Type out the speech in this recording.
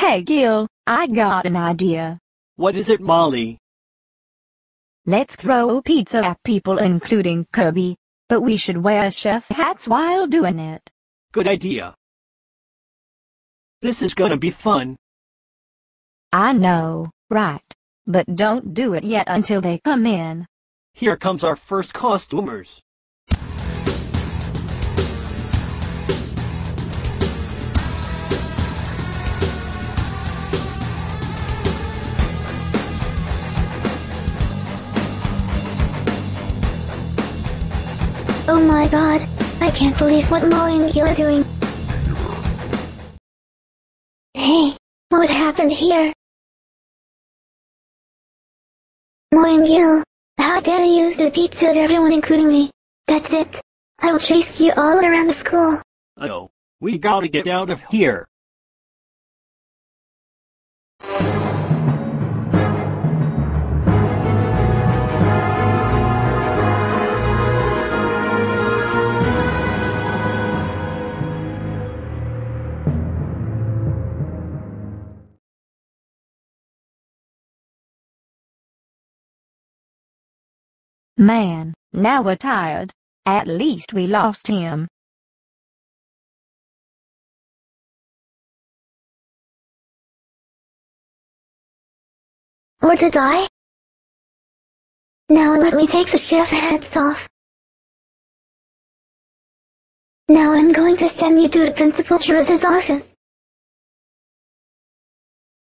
Hey Gil, I got an idea. What is it, Molly? Let's throw pizza at people including Kirby, but we should wear chef hats while doing it. Good idea. This is gonna be fun. I know, right. But don't do it yet until they come in. Here comes our first costumers. Oh my god, I can't believe what Molly and Gil are doing. Hey, what happened here? Molly and Gil, how dare you use the pizza at everyone including me? That's it. I will chase you all around the school. Oh, we gotta get out of here. Man, now we're tired. At least we lost him. Or did I? Now let me take the chef hats off. Now I'm going to send you to the Principal Chira's office.